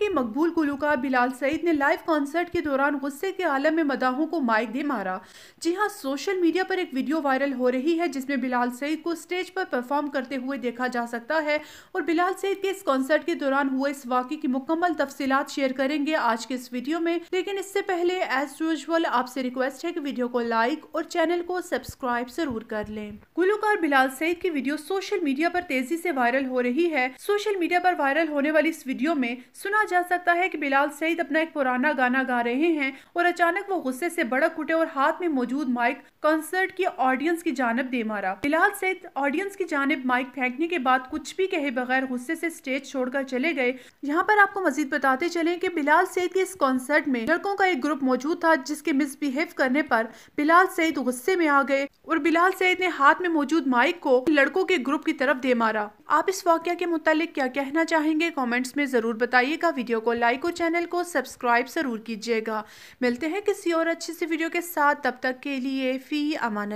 के मकबूल गुलकार बिलाल सईद ने live concert के दौरान गुस्से के आलम में मदाहों को माइक दे मारा। जी हाँ, सोशल मीडिया पर एक वीडियो वायरल हो रही है, जिसमें बिलाल सईद को स्टेज पर परफॉर्म करते हुए देखा जा सकता है और बिलाल सईद के इस कॉन्सर्ट के दौरान हुए इस वाक़े की मुकम्मल तफसीत शेयर करेंगे आज के इस वीडियो में। लेकिन इससे पहले एज यूजल आपसे रिक्वेस्ट है कि वीडियो को लाइक और चैनल को सब्सक्राइब ज़रूर कर लें। गुलकार बिलाल सईद की वीडियो सोशल मीडिया पर तेज़ी से वायरल हो रही है। सोशल मीडिया पर वायरल होने वाली इस वीडियो में सुना जा सकता है कि बिलाल सईद अपना एक पुराना गाना गा रहे हैं और अचानक वो गुस्से से बड़क उठे और हाथ में मौजूद माइक कॉन्सर्ट की ऑडियंस की जानब दे मारा। बिलाल सईद ऑडियंस की जानब माइक फेंकने के बाद कुछ भी कहे बगैर गुस्से से स्टेज छोड़कर चले गए। यहाँ पर आपको मजीद बताते चले की बिलाल सईद के इस कॉन्सर्ट में लड़कों का एक ग्रुप मौजूद था जिसके मिसबिहेव करने पर बिलाल सईद गुस्से में आ गए और बिलाल सईद ने हाथ में मौजूद माइक को लड़कों के ग्रुप की तरफ़ दे मारा। आप इस वाक्य के मुतालिक क्या कहना चाहेंगे? कमेंट्स में ज़रूर बताइएगा। वीडियो को लाइक और चैनल को सब्सक्राइब ज़रूर कीजिएगा। मिलते हैं किसी और अच्छी सी वीडियो के साथ। तब तक के लिए फ़ी अमान